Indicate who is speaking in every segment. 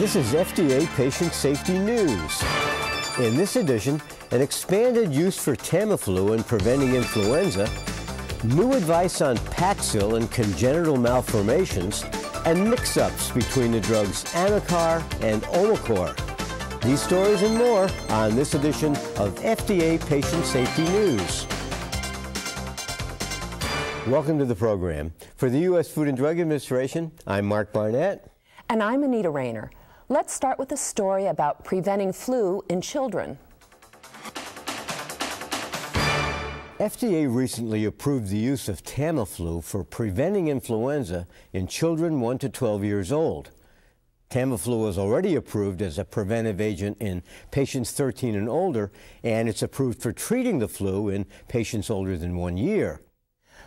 Speaker 1: This is FDA Patient Safety News. In this edition, an expanded use for Tamiflu in preventing influenza, new advice on Paxil and congenital malformations, and mix-ups between the drugs Amicar and Omacor. These stories and more on this edition of FDA Patient Safety News. Welcome to the program. For the U.S. Food and Drug Administration, I'm Mark Barnett.
Speaker 2: And I'm Anita Rayner. Let's start with a story about preventing flu in children.
Speaker 1: FDA recently approved the use of Tamiflu for preventing influenza in children 1 to 12 years old. Tamiflu is already approved as a preventive agent in patients 13 and older, and it's approved for treating the flu in patients older than one year.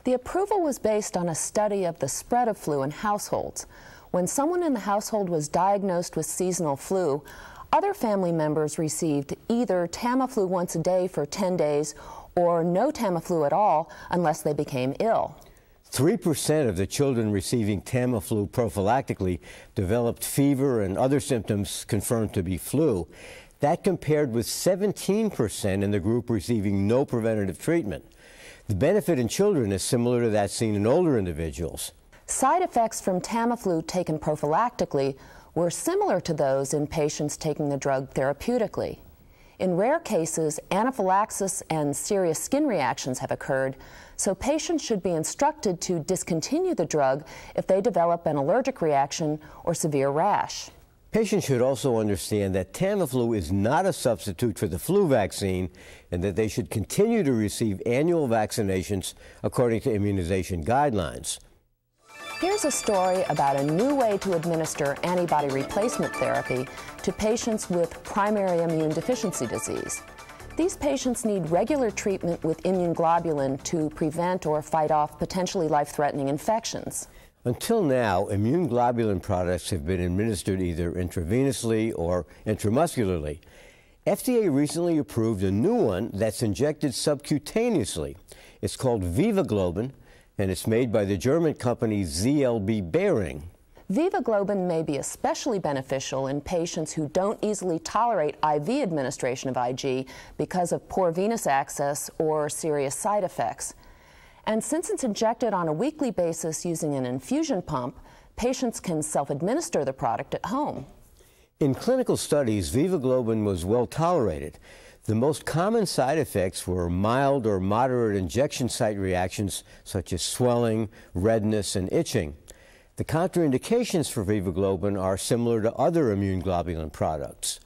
Speaker 2: The approval was based on a study of the spread of flu in households. When someone in the household was diagnosed with seasonal flu, other family members received either Tamiflu once a day for 10 days or no Tamiflu at all unless they became ill.
Speaker 1: 3% of the children receiving Tamiflu prophylactically developed fever and other symptoms confirmed to be flu. That compared with 17% in the group receiving no preventative treatment. The benefit in children is similar to that seen in older individuals.
Speaker 2: Side effects from Tamiflu taken prophylactically were similar to those in patients taking the drug therapeutically. In rare cases, anaphylaxis and serious skin reactions have occurred, so patients should be instructed to discontinue the drug if they develop an allergic reaction or severe rash.
Speaker 1: Patients should also understand that Tamiflu is not a substitute for the flu vaccine and that they should continue to receive annual vaccinations according to immunization guidelines.
Speaker 2: Here's a story about a new way to administer antibody replacement therapy to patients with primary immune deficiency disease. These patients need regular treatment with immune globulin to prevent or fight off potentially life-threatening infections.
Speaker 1: Until now, immune globulin products have been administered either intravenously or intramuscularly. FDA recently approved a new one that's injected subcutaneously. It's called Vivaglobin and it's made by the German company ZLB Behring.
Speaker 2: Vivaglobin may be especially beneficial in patients who don't easily tolerate IV administration of IG because of poor venous access or serious side effects. And since it's injected on a weekly basis using an infusion pump, patients can self-administer the product at home.
Speaker 1: In clinical studies, Vivaglobin was well tolerated. The most common side effects were mild or moderate injection site reactions such as swelling, redness, and itching. The contraindications for Vivaglobin are similar to other immune globulin products.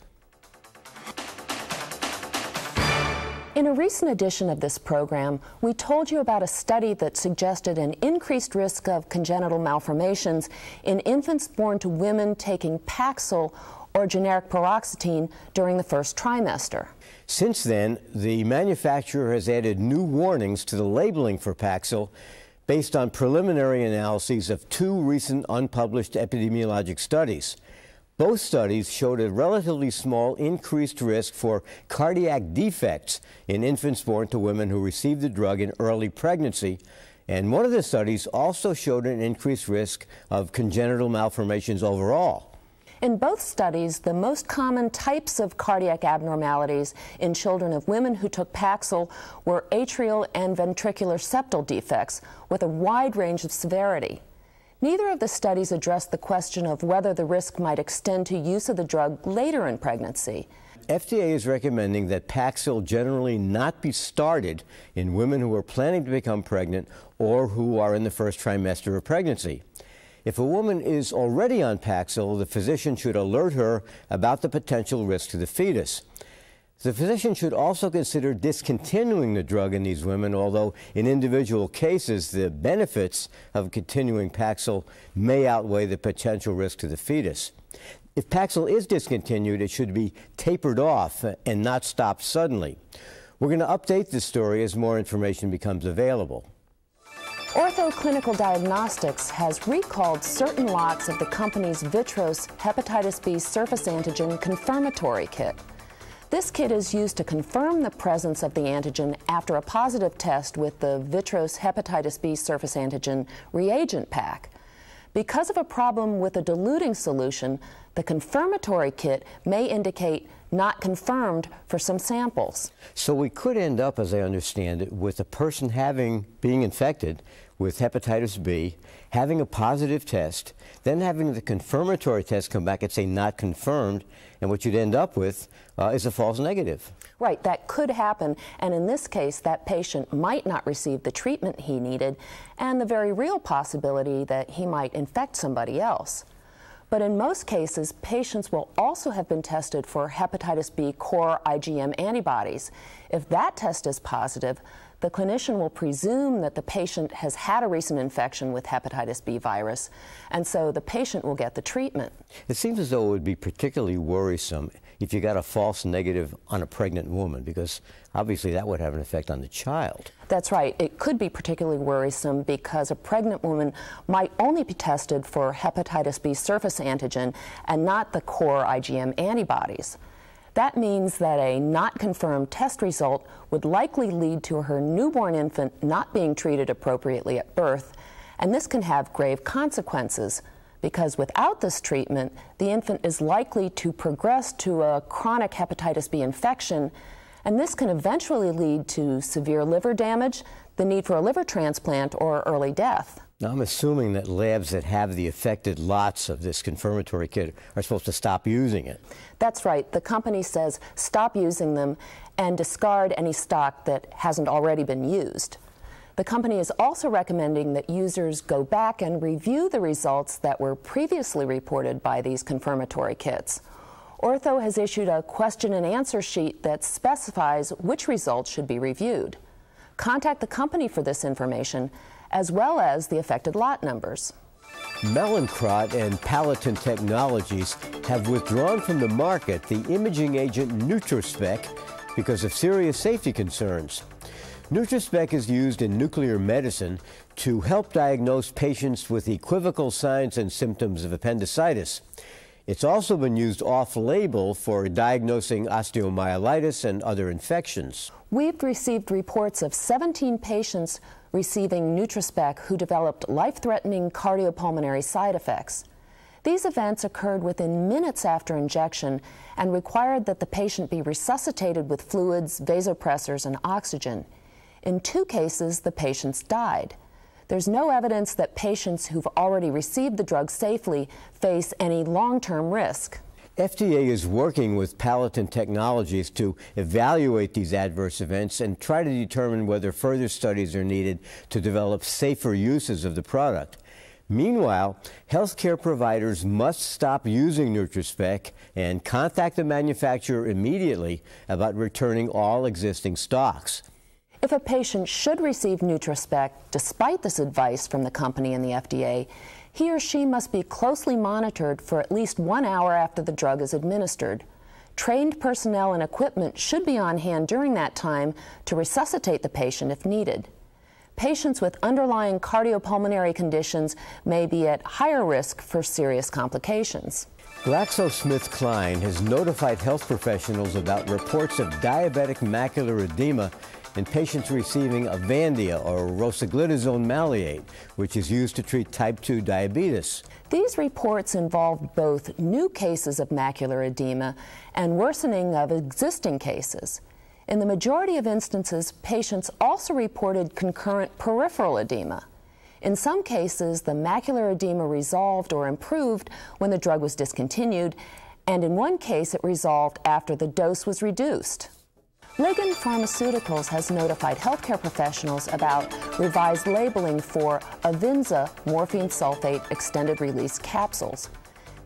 Speaker 2: In a recent edition of this program, we told you about a study that suggested an increased risk of congenital malformations in infants born to women taking Paxil or generic paroxetine during the first trimester.
Speaker 1: Since then, the manufacturer has added new warnings to the labeling for Paxil based on preliminary analyses of two recent unpublished epidemiologic studies. Both studies showed a relatively small increased risk for cardiac defects in infants born to women who received the drug in early pregnancy. And one of the studies also showed an increased risk of congenital malformations overall.
Speaker 2: In both studies, the most common types of cardiac abnormalities in children of women who took Paxil were atrial and ventricular septal defects with a wide range of severity. Neither of the studies addressed the question of whether the risk might extend to use of the drug later in pregnancy.
Speaker 1: FDA is recommending that Paxil generally not be started in women who are planning to become pregnant or who are in the first trimester of pregnancy. If a woman is already on Paxil, the physician should alert her about the potential risk to the fetus. The physician should also consider discontinuing the drug in these women, although in individual cases, the benefits of continuing Paxil may outweigh the potential risk to the fetus. If Paxil is discontinued, it should be tapered off and not stopped suddenly. We're going to update this story as more information becomes available.
Speaker 2: Ortho Clinical Diagnostics has recalled certain lots of the company's Vitros hepatitis B surface antigen confirmatory kit. This kit is used to confirm the presence of the antigen after a positive test with the Vitros hepatitis B surface antigen reagent pack. Because of a problem with a diluting solution, the confirmatory kit may indicate not confirmed for some samples.
Speaker 1: So we could end up, as I understand it, with a person having being infected with hepatitis B, having a positive test, then having the confirmatory test come back and say not confirmed, and what you'd end up with uh, is a false negative.
Speaker 2: Right, that could happen, and in this case, that patient might not receive the treatment he needed, and the very real possibility that he might infect somebody else. But in most cases, patients will also have been tested for hepatitis B core IgM antibodies. If that test is positive, the clinician will presume that the patient has had a recent infection with hepatitis B virus, and so the patient will get the treatment.
Speaker 1: It seems as though it would be particularly worrisome if you got a false negative on a pregnant woman, because obviously that would have an effect on the child.
Speaker 2: That's right. It could be particularly worrisome because a pregnant woman might only be tested for hepatitis B surface antigen and not the core IgM antibodies. That means that a not confirmed test result would likely lead to her newborn infant not being treated appropriately at birth, and this can have grave consequences because without this treatment, the infant is likely to progress to a chronic hepatitis B infection, and this can eventually lead to severe liver damage, the need for a liver transplant, or early death.
Speaker 1: Now, I'm assuming that labs that have the affected lots of this confirmatory kit are supposed to stop using it.
Speaker 2: That's right. The company says stop using them and discard any stock that hasn't already been used. The company is also recommending that users go back and review the results that were previously reported by these confirmatory kits. Ortho has issued a question and answer sheet that specifies which results should be reviewed. Contact the company for this information, as well as the affected lot numbers.
Speaker 1: Mallinckrodt and Palatin Technologies have withdrawn from the market the imaging agent NeutroSpec because of serious safety concerns. NeutroSpec is used in nuclear medicine to help diagnose patients with equivocal signs and symptoms of appendicitis. It's also been used off-label for diagnosing osteomyelitis and other infections.
Speaker 2: We've received reports of 17 patients receiving NeutroSpec who developed life-threatening cardiopulmonary side effects. These events occurred within minutes after injection and required that the patient be resuscitated with fluids, vasopressors, and oxygen. In two cases, the patients died. There's no evidence that patients who've already received the drug safely face any long term risk.
Speaker 1: FDA is working with Palatin Technologies to evaluate these adverse events and try to determine whether further studies are needed to develop safer uses of the product. Meanwhile, healthcare providers must stop using NeutroSpec and contact the manufacturer immediately about returning all existing stocks.
Speaker 2: If a patient should receive NeutroSpec despite this advice from the company and the FDA, he or she must be closely monitored for at least one hour after the drug is administered. Trained personnel and equipment should be on hand during that time to resuscitate the patient if needed. Patients with underlying cardiopulmonary conditions may be at higher risk for serious complications.
Speaker 1: GlaxoSmithKline has notified health professionals about reports of diabetic macular edema in patients receiving Avandia or rosiglitazone maleate, which is used to treat type 2 diabetes.
Speaker 2: These reports involved both new cases of macular edema and worsening of existing cases. In the majority of instances, patients also reported concurrent peripheral edema. In some cases, the macular edema resolved or improved when the drug was discontinued, and in one case, it resolved after the dose was reduced. Ligand Pharmaceuticals has notified healthcare professionals about revised labeling for Avinza morphine sulfate extended release capsules.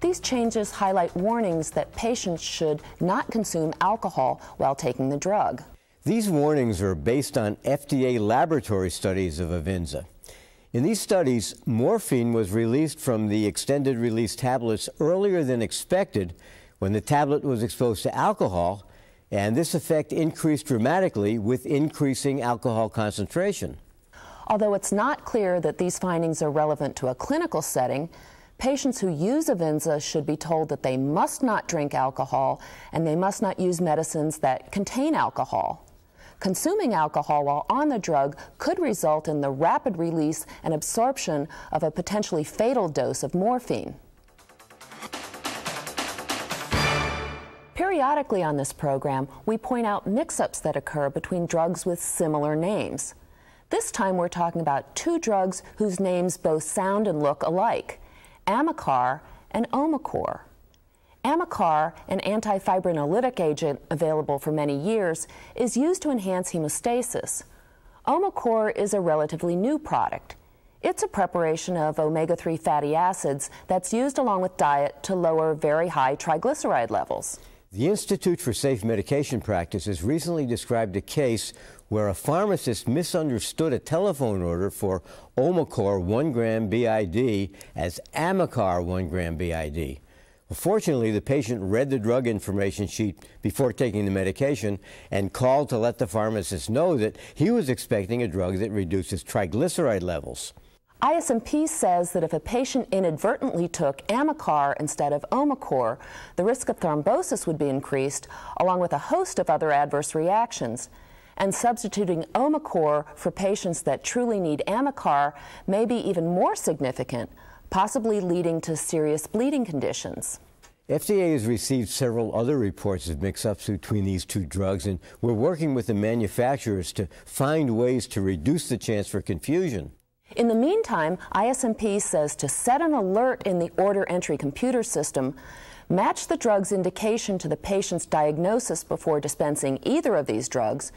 Speaker 2: These changes highlight warnings that patients should not consume alcohol while taking the drug.
Speaker 1: These warnings are based on FDA laboratory studies of Avinza. In these studies, morphine was released from the extended release tablets earlier than expected when the tablet was exposed to alcohol and this effect increased dramatically with increasing alcohol concentration.
Speaker 2: Although it's not clear that these findings are relevant to a clinical setting, patients who use Avinza should be told that they must not drink alcohol and they must not use medicines that contain alcohol. Consuming alcohol while on the drug could result in the rapid release and absorption of a potentially fatal dose of morphine. Periodically on this program, we point out mix-ups that occur between drugs with similar names. This time we're talking about two drugs whose names both sound and look alike, Amicar and Omacor. Amicar, an antifibrinolytic agent available for many years, is used to enhance hemostasis. Omacor is a relatively new product. It's a preparation of omega 3 fatty acids that's used along with diet to lower very high triglyceride levels.
Speaker 1: The Institute for Safe Medication Practices recently described a case where a pharmacist misunderstood a telephone order for Omacor 1 gram BID as Amicar 1 gram BID. Fortunately, the patient read the drug information sheet before taking the medication and called to let the pharmacist know that he was expecting a drug that reduces triglyceride levels.
Speaker 2: ISMP says that if a patient inadvertently took Amicar instead of Omacor, the risk of thrombosis would be increased, along with a host of other adverse reactions. And substituting Omacor for patients that truly need Amicar may be even more significant, possibly leading to serious bleeding conditions.
Speaker 1: FDA has received several other reports of mix-ups between these two drugs, and we're working with the manufacturers to find ways to reduce the chance for confusion.
Speaker 2: In the meantime, ISMP says to set an alert in the order entry computer system, match the drug's indication to the patient's diagnosis before dispensing either of these drugs,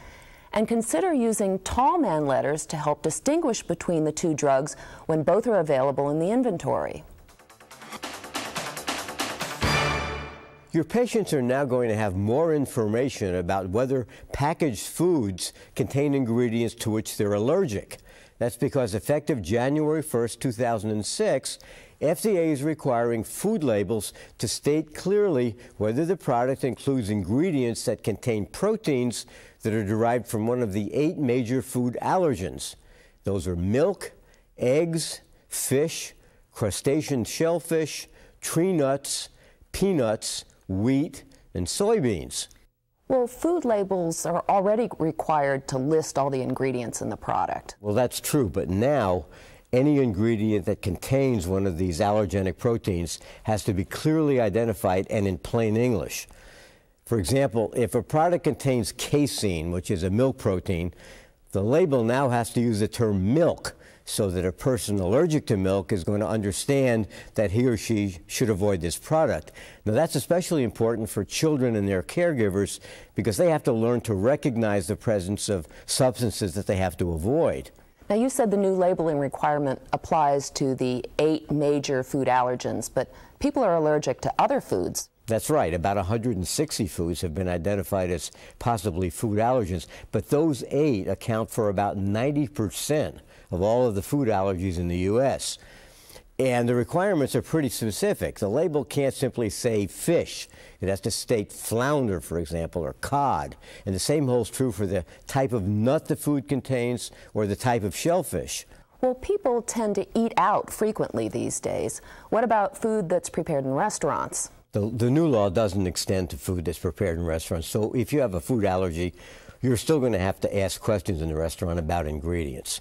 Speaker 2: and consider using tall man letters to help distinguish between the two drugs when both are available in the inventory.
Speaker 1: Your patients are now going to have more information about whether packaged foods contain ingredients to which they're allergic. That's because effective January 1st, 2006, FDA is requiring food labels to state clearly whether the product includes ingredients that contain proteins that are derived from one of the eight major food allergens. Those are milk, eggs, fish, crustacean shellfish, tree nuts, peanuts, wheat, and soybeans.
Speaker 2: Well, food labels are already required to list all the ingredients in the product.
Speaker 1: Well, that's true, but now any ingredient that contains one of these allergenic proteins has to be clearly identified and in plain English. For example, if a product contains casein, which is a milk protein, the label now has to use the term milk so that a person allergic to milk is going to understand that he or she should avoid this product. Now, that's especially important for children and their caregivers because they have to learn to recognize the presence of substances that they have to avoid.
Speaker 2: Now, you said the new labeling requirement applies to the eight major food allergens, but people are allergic to other foods.
Speaker 1: That's right. About 160 foods have been identified as possibly food allergens, but those eight account for about 90 percent of all of the food allergies in the U.S. And the requirements are pretty specific. The label can't simply say fish. It has to state flounder, for example, or cod. And the same holds true for the type of nut the food contains or the type of shellfish.
Speaker 2: Well, people tend to eat out frequently these days. What about food that's prepared in restaurants?
Speaker 1: The, the new law doesn't extend to food that's prepared in restaurants. So if you have a food allergy, you're still going to have to ask questions in the restaurant about ingredients.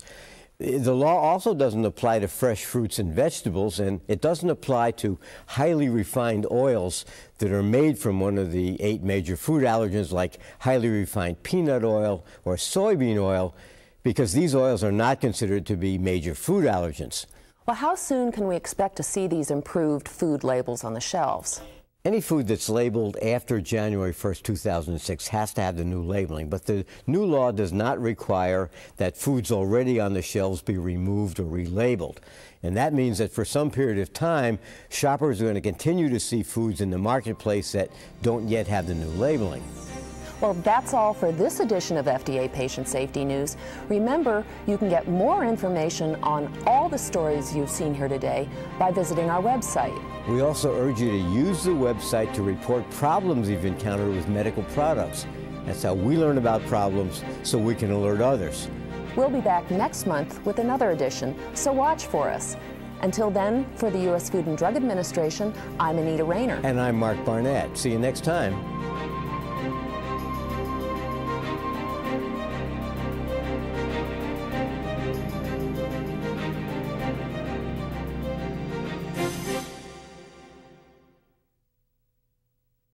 Speaker 1: The law also doesn't apply to fresh fruits and vegetables, and it doesn't apply to highly refined oils that are made from one of the eight major food allergens, like highly refined peanut oil or soybean oil, because these oils are not considered to be major food allergens.
Speaker 2: Well, how soon can we expect to see these improved food labels on the shelves?
Speaker 1: Any food that's labeled after January 1st, 2006 has to have the new labeling, but the new law does not require that foods already on the shelves be removed or relabeled. And that means that for some period of time, shoppers are going to continue to see foods in the marketplace that don't yet have the new labeling.
Speaker 2: Well, that's all for this edition of FDA Patient Safety News. Remember, you can get more information on all the stories you've seen here today by visiting our website.
Speaker 1: We also urge you to use the website to report problems you've encountered with medical products. That's how we learn about problems so we can alert others.
Speaker 2: We'll be back next month with another edition, so watch for us. Until then, for the U.S. Food and Drug Administration, I'm Anita Rayner.
Speaker 1: And I'm Mark Barnett. See you next time.